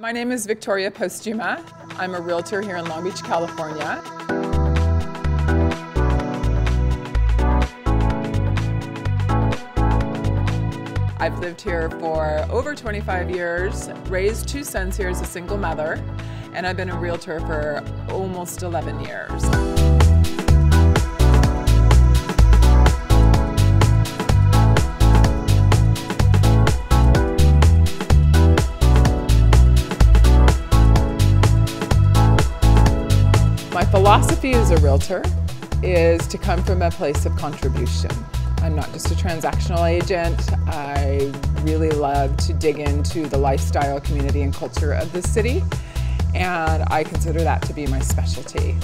My name is Victoria Posthuma. I'm a realtor here in Long Beach, California. I've lived here for over 25 years, raised two sons here as a single mother, and I've been a realtor for almost 11 years. My philosophy as a realtor is to come from a place of contribution. I'm not just a transactional agent. I really love to dig into the lifestyle, community, and culture of the city, and I consider that to be my specialty.